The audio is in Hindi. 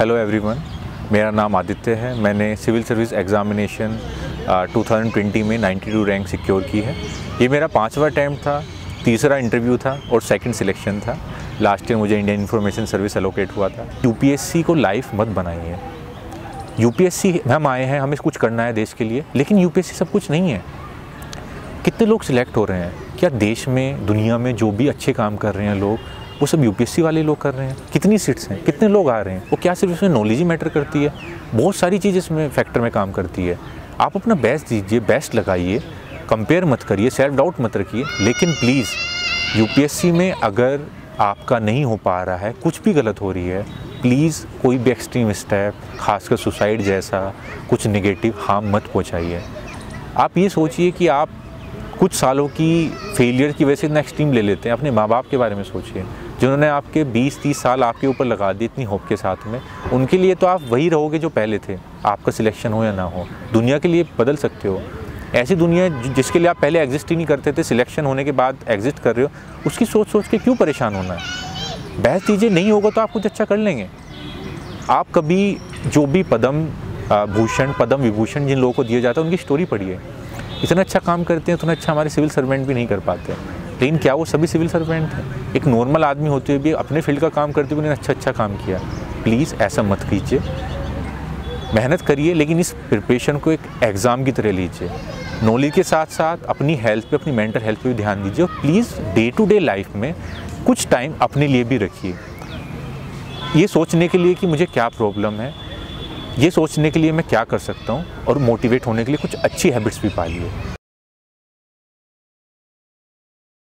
हेलो एवरीवन मेरा नाम आदित्य है। मैंने सिविल सर्विस एग्ज़ामिनेशन 2020 में 92 रैंक सिक्योर की है। ये मेरा पांचवा अटैम्प्ट था, तीसरा इंटरव्यू था और सेकंड सिलेक्शन था। लास्ट ईयर मुझे इंडियन इन्फॉर्मेशन सर्विस एलोकेट हुआ था। यूपीएससी को लाइफ मत बनाइए। यूपीएससी हम आए हैं, हमें कुछ करना है देश के लिए, लेकिन यूपीएससी सब कुछ नहीं है। कितने लोग सिलेक्ट हो रहे हैं? क्या देश में, दुनिया में जो भी अच्छे काम कर रहे हैं लोग वो सब यूपीएससी वाले लोग कर रहे हैं। कितनी सीट्स हैं? कितने लोग आ रहे हैं? वो क्या सिर्फ़ इसमें नॉलेज ही मैटर करती है? बहुत सारी चीज़ इसमें फैक्टर में काम करती है। आप अपना बेस्ट दीजिए बेस्ट लगाइए कंपेयर मत करिए सेल्फ डाउट मत रखिए। लेकिन प्लीज़ यूपीएससी में अगर आपका नहीं हो पा रहा है, कुछ भी गलत हो रही है प्लीज़ कोई भी एक्सट्रीम स्टेप खासकर सुसाइड जैसा, कुछ नेगेटिव हार्म मत पहुँचाइए। आप ये सोचिए कि आप कुछ सालों की फेलियर की वजह से इतना एक्सट्रीम ले लेते हैं। अपने माँ बाप के बारे में सोचिए। जिन्होंने आपके 20-30 साल आपके ऊपर लगा दी इतनी होप के साथ में, उनके लिए तो आप वही रहोगे जो पहले थे। आपका सिलेक्शन हो या ना हो, दुनिया के लिए बदल सकते हो। ऐसी दुनिया जिसके लिए आप पहले एग्जिस्ट ही नहीं करते थे सिलेक्शन होने के बाद एग्जिस्ट कर रहे हो, उसकी सोच सोच के क्यों परेशान होना है? बहस दीजिए नहीं होगा तो आप कुछ अच्छा कर लेंगे। आप कभी जो भी पदम भूषण, पदम विभूषण जिन लोगों को दिया जाता है, उनकी स्टोरी पढ़िए। इतना अच्छा काम करते हैं, उतना अच्छा हमारे सिविल सर्वेंट भी नहीं कर पाते। लेकिन क्या वो सभी सिविल सर्वेंट हैं? एक नॉर्मल आदमी होते हुए भी अपने फ़ील्ड का काम करते हुए उन्होंने अच्छा अच्छा काम किया। प्लीज़ ऐसा मत कीजिए। मेहनत करिए, लेकिन इस प्रिपरेशन को एक एग्ज़ाम की तरह लीजिए। नॉलेज के साथ साथ अपनी हेल्थ पे, अपनी मेंटल हेल्थ पे भी ध्यान दीजिए और please day to day life में कुछ टाइम अपने लिए भी रखिए। ये सोचने के लिए कि मुझे क्या प्रॉब्लम है ये सोचने के लिए मैं क्या कर सकता हूँ और मोटिवेट होने के लिए कुछ अच्छी हैबिट्स भी पालिए